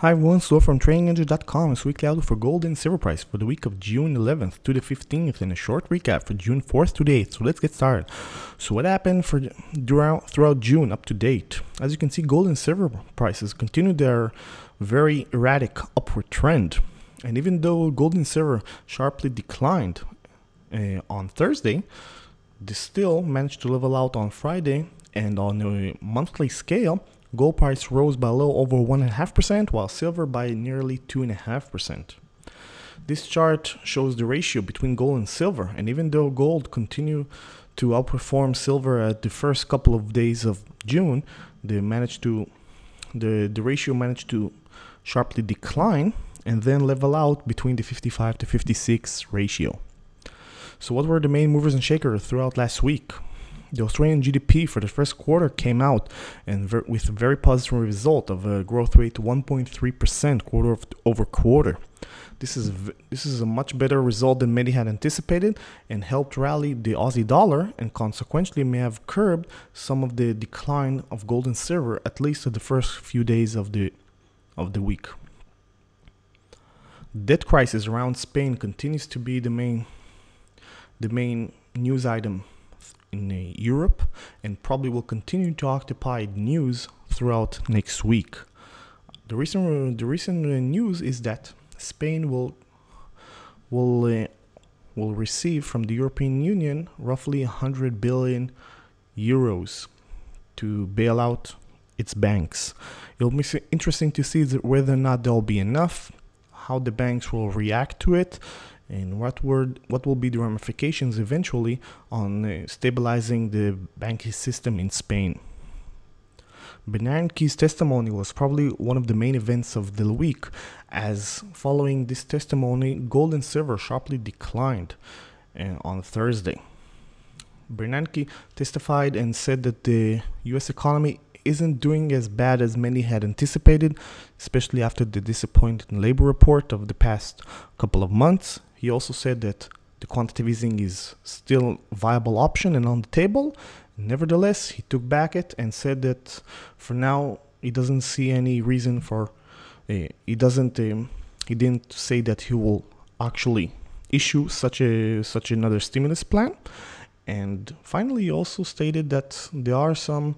Hi everyone, so from TradingNRG.com is weekly outlook for gold and silver price for the week of June 11th to the 15th and a short recap for June 4th to the 8th. So let's get started. So what happened for throughout, throughout June up to date? As you can see, gold and silver prices continued their very erratic upward trend. And even though gold and silver sharply declined uh, on Thursday, they still managed to level out on Friday and on a monthly scale Gold price rose by a little over 1.5%, while silver by nearly 2.5%. This chart shows the ratio between gold and silver, and even though gold continued to outperform silver at the first couple of days of June, they managed to the, the ratio managed to sharply decline and then level out between the 55 to 56 ratio. So what were the main movers and shakers throughout last week? The Australian GDP for the first quarter came out and ver- with a very positive result of a growth rate 1.3% quarter over quarter. This is v- this is a much better result than many had anticipated and helped rally the Aussie dollar and consequently may have curbed some of the decline of gold and silver at least at the first few days of the of the week. Debt crisis around Spain continues to be the main the main news item in uh, Europe and probably will continue to occupy news throughout next week. The recent the recent uh, news is that Spain will will uh, will receive from the European Union roughly 100 billion euros to bail out its banks. It'll be interesting to see whether or not there'll be enough, how the banks will react to it, and what word what will be the ramifications eventually on uh, stabilizing the banking system in Spain. Bernanke's testimony was probably one of the main events of the week, as following this testimony, gold and silver sharply declined uh, on Thursday. Bernanke testified and said that the US economy isn't doing as bad as many had anticipated, especially after the disappointing labor report of the past couple of months. He also said that the quantitative easing is still viable option and on the table. Nevertheless, he took back it and said that for now he doesn't see any reason for. Uh, he doesn't. Um, he didn't say that he will actually issue such a such another stimulus plan. And finally, he also stated that there are some.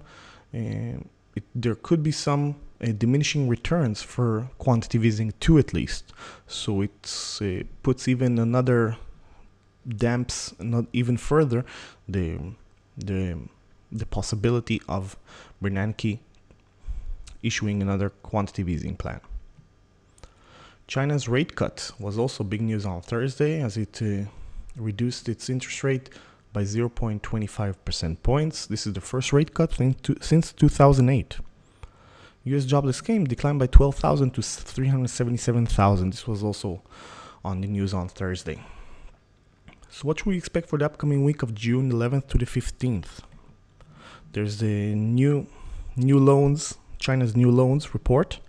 Uh, it, there could be some uh, diminishing returns for quantitative easing two at least. So it uh, puts even another damps not even further the the the possibility of Bernanke issuing another quantitative easing plan. China's rate cut was also big news on Thursday as it uh, reduced its interest rate by 0.25 percent points. This is the first rate cut since 2008. US jobless claim declined by 12,000 to 377,000. This was also on the news on Thursday. So, what should we expect for the upcoming week of June 11th to the 15th? There's the new new loans, China's new loans report.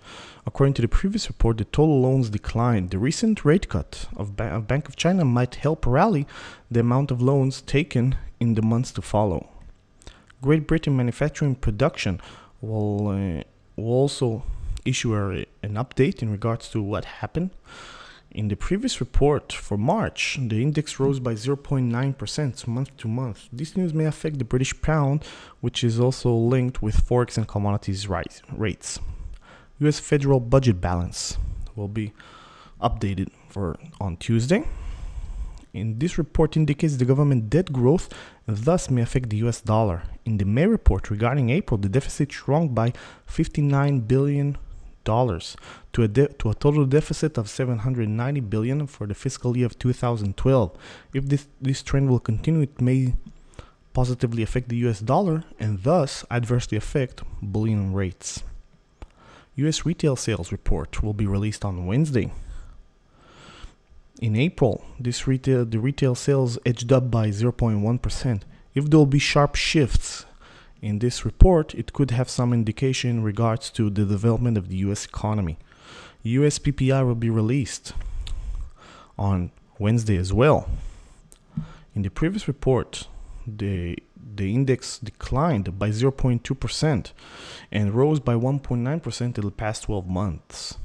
According to the previous report, the total loans declined. The recent rate cut of, ba- of Bank of China might help rally the amount of loans taken in the months to follow. Great Britain manufacturing production will uh, will also issue a, an update in regards to what happened. In the previous report for March, the index rose by 0.9% month to month. This news may affect the British pound, which is also linked with forex and commodities rise, rates. US federal budget balance will be updated for on Tuesday. In this report indicates the government debt growth and thus may affect the US dollar. In the May report regarding April, the deficit shrunk by 59 billion dollars to a to a total deficit of 790 billion for the fiscal year of 2012. If this this trend will continue, it may positively affect the US dollar and thus adversely affect bullion rates. US retail sales report will be released on Wednesday. In April, this retail the retail sales edged up by 0.1%. If there will be sharp shifts in this report, it could have some indication in regards to the development of the US economy. US PPI will be released on Wednesday as well. In the previous report, the the index declined by 0.2% and rose by 1.9% in the past 12 months.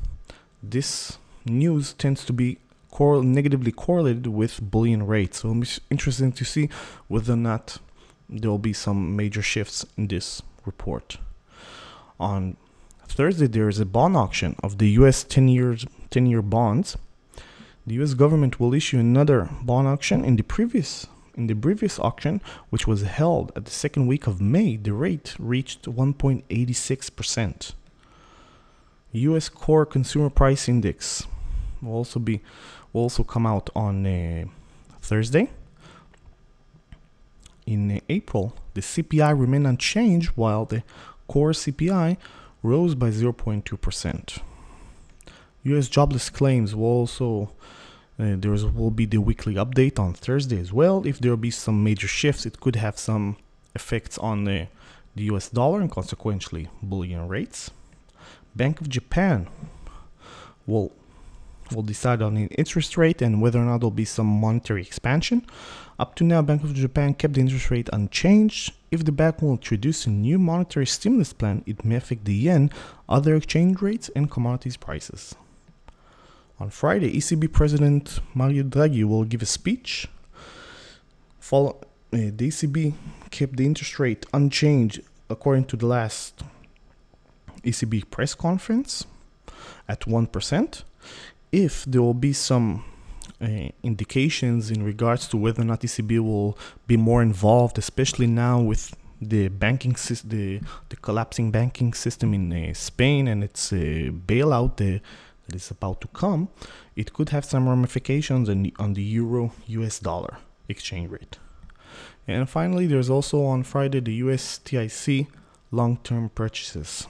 this news tends to be negatively correlated with bullion rates. So it's interesting to see whether or not there will be some major shifts in this report. On Thursday, there is a bond auction of the U.S. 10 years 10 year bonds. The U.S. government will issue another bond auction. In the previous in the previous auction, which was held at the second week of May, the rate reached 1.86 percent. U.S. Core Consumer Price Index will also be will also come out on uh, Thursday. In uh, April, the CPI remained unchanged, while the core CPI rose by 0.2%. U.S. jobless claims will also uh, there will be the weekly update on Thursday as well. If there will be some major shifts, it could have some effects on the, the U.S. dollar and consequently bullion rates. Bank of Japan will will decide on the interest rate and whether or not there'll be some monetary expansion. Up to now, Bank of Japan kept the interest rate unchanged. If the bank will introduce a new monetary stimulus plan, it may affect the yen, other exchange rates, and commodities prices. On Friday, ECB President Mario Draghi will give a speech. Follow, uh, the ECB kept the interest rate unchanged according to the last ECB press conference at 1%. If there will be some uh, indications in regards to whether or not ECB will be more involved, especially now with the banking system, the, the collapsing banking system in uh, Spain and its uh, bailout that is about to come, it could have some ramifications on the, on the euro US dollar exchange rate. And finally, there's also on Friday the US TIC long term purchases.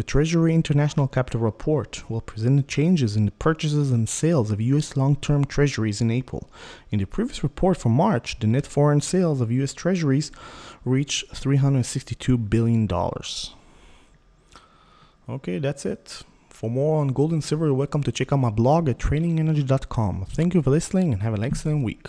The Treasury International Capital Report will present the changes in the purchases and sales of U.S. long term treasuries in April. In the previous report for March, the net foreign sales of U.S. treasuries reached $362 billion. Okay, that's it. For more on gold and silver, welcome to check out my blog at tradingnrg.com. Thank you for listening and have an excellent week.